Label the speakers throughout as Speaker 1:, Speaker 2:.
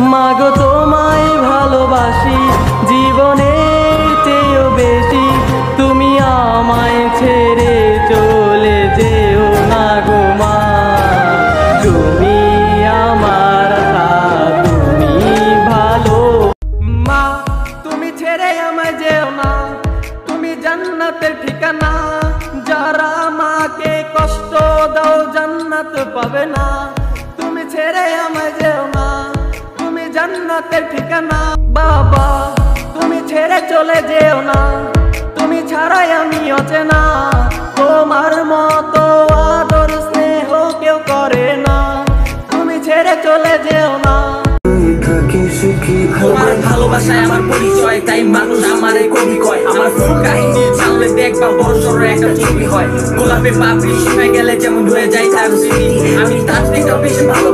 Speaker 1: মাগো, তোমায় ভালোবাসি, জীবনের চেয়েও বেশি। তুমি আমায় ছেড়ে চলে যেও না গো মা। তুমি আমার তুমি ভালো। মা, তুমি ছেড়ে আমায় যেও না। তুমি জান্নাতের ঠিকানা, যারা মাকে কষ্ট দাও জান্নাত পাবে না। জান্নাতের ঠিকানা। বাবা, তুমি ছেড়ে চলে যেও না। তুমি ছাড়াই আমি অচেনা। তোমার মতো আদর স্নেহ কেউ করে না। তুমি ছেড়ে চলে যেও না।
Speaker 2: তোমার ভালোবাসায় আমার পরিচয়, তাই মানুষ আমারে কবি কয়। আমার ফুল কাহিনী জানলে দেখবা বড় সড়ো একটা ছবি হয়। গোলাপে পাপড়ি শুনে গেলে যেমন হয়ে যায় তার আমি তার থেকে বেশি ভালোবাসি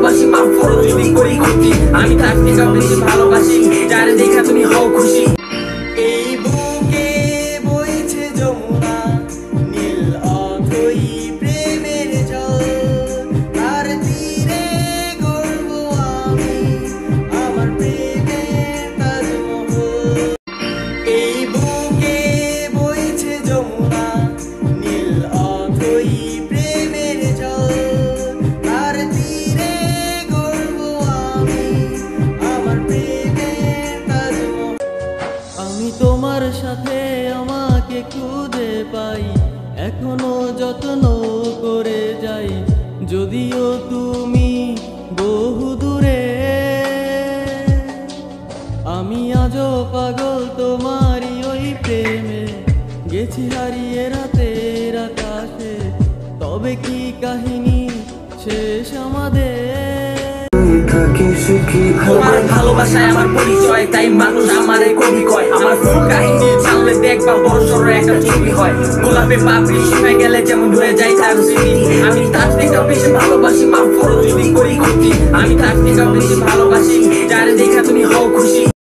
Speaker 2: আমি তার থেকে বেশি ভালোবাসি। যারে দেখা তুমি হও খুশি।
Speaker 1: পাই, এখনও যত্ন করে যাই। যদিও তুমি বহু দূরে, আমি আজও পাগল তোমারই ওই প্রেমে। গেছি হারিয়ে রাতের আকাশে, তবে কি কাহিনী শেষ আমাদের?
Speaker 2: তোমার ভালোবাসায় আমার পরিচয়, তাই মানুষ আমারে কবি কয়। আমার কাহিনী দেখবা বড় একটা ছবি হয়। গোলাপে পাপড়ি শুনে গেলে যেমন হয়ে যায় তার স্মৃতি। আমি তার থেকে বেশি ভালোবাসি মাফ করো যদি করি ক্ষতি। আমি তার থেকে বেশি ভালোবাসি, যারে দেখা তুমি হও খুশি।